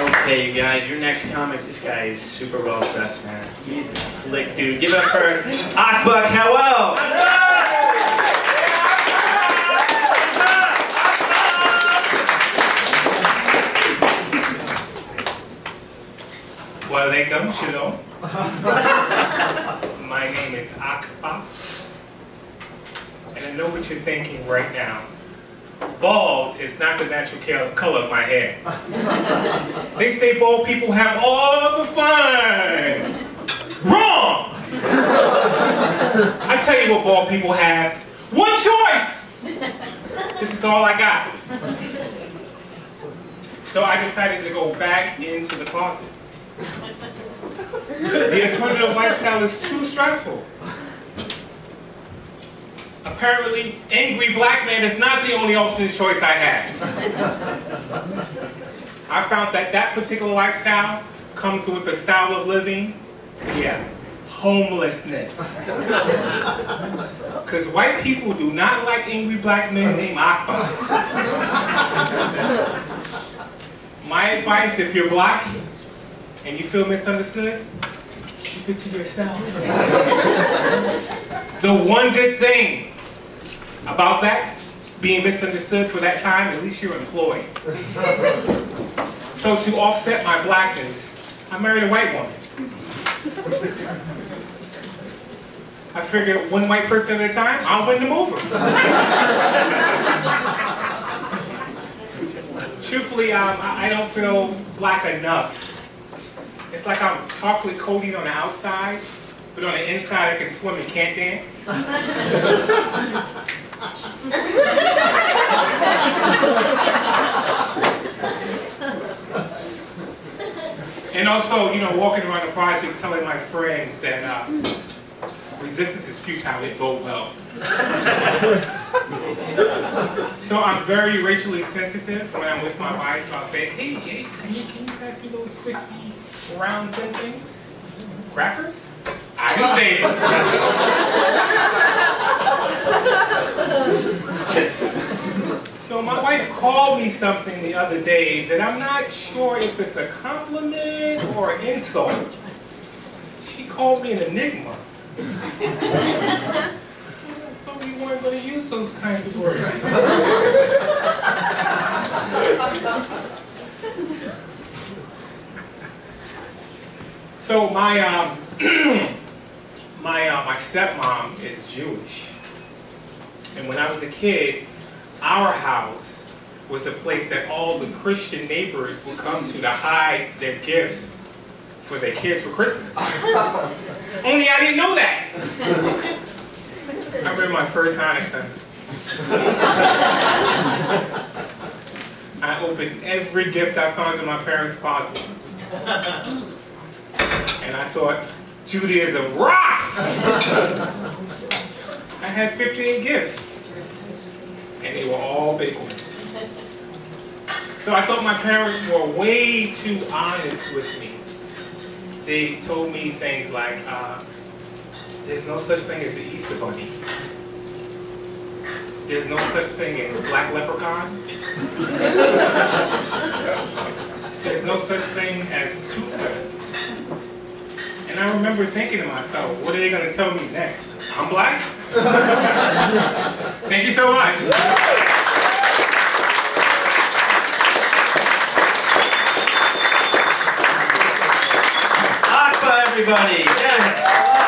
Okay, you guys, your next comic, this guy is super well dressed, man. He's a slick dude. Give it up for Akba Cowell! Walaikum shalom. My name is Akba. And I know what you're thinking right now. Bald is not the natural color of my hair. They say bald people have all the fun. Wrong! I tell you what bald people have. One choice! This is all I got. So I decided to go back into the closet. The alternative lifestyle is too stressful. Apparently, angry black man is not the only alternate choice I have. I found that that particular lifestyle comes with a style of living, yeah, homelessness. Because white people do not like angry black men named Akbar. My advice, if you're black and you feel misunderstood, keep it to yourself. the one good thing about that, being misunderstood for that time, at least you're employed. so to offset my blackness, I married a white woman. I figured one white person at a time, I'll win them over. Truthfully, um, I don't feel black enough. It's like I'm chocolate coating on the outside, but on the inside I can swim and can't dance. And also, you know, walking around the project telling my friends that uh, resistance is futile, it go well. so I'm very racially sensitive when I'm with my wife, so I'll say, hey, hey, can you, can you pass me those crispy, round thin things? Crackers? I didn't say so my wife called me something the other day that I'm not sure if it's a compliment or an insult. She called me an enigma. I thought we weren't going to use those kinds of words. so my um, my uh, my stepmom is Jewish, and when I was a kid, our house was a place that all the Christian neighbors would come to to hide their gifts for their kids for Christmas. Only I didn't know that. I remember my first Hanukkah. I opened every gift I found in my parents' closet. And I thought, Judaism rocks! I had 15 gifts. And they were all big ones. So I thought my parents were way too honest with me. They told me things like, uh, there's no such thing as the Easter Bunny. There's no such thing as black leprechauns. there's no such thing as toothless. And I remember thinking to myself, what are they going to tell me next? I'm black? Thank you so much. Akba, everybody. Yes.